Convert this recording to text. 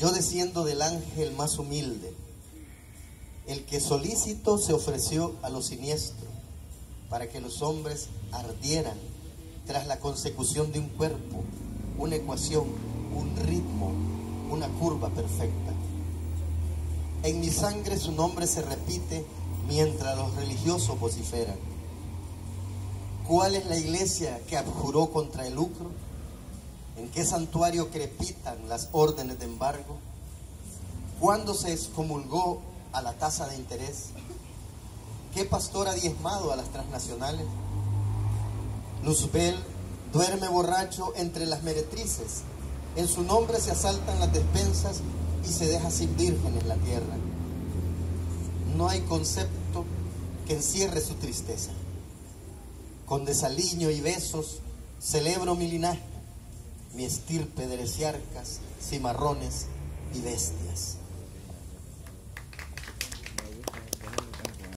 Yo desciendo del ángel más humilde, el que solícito se ofreció a lo siniestro, para que los hombres ardieran tras la consecución de un cuerpo, una ecuación, un ritmo, una curva perfecta. En mi sangre su nombre se repite mientras los religiosos vociferan. ¿Cuál es la iglesia que abjuró contra el lucro? ¿En qué santuario crepitan las órdenes de embargo? ¿Cuándo se excomulgó a la tasa de interés? ¿Qué pastor ha diezmado a las transnacionales? Luzbel duerme borracho entre las meretrices. En su nombre se asaltan las despensas y se deja sin vírgenes la tierra. No hay concepto que encierre su tristeza. Con desaliño y besos celebro mi linaje, mi estirpe de lesiarcas, cimarrones y bestias.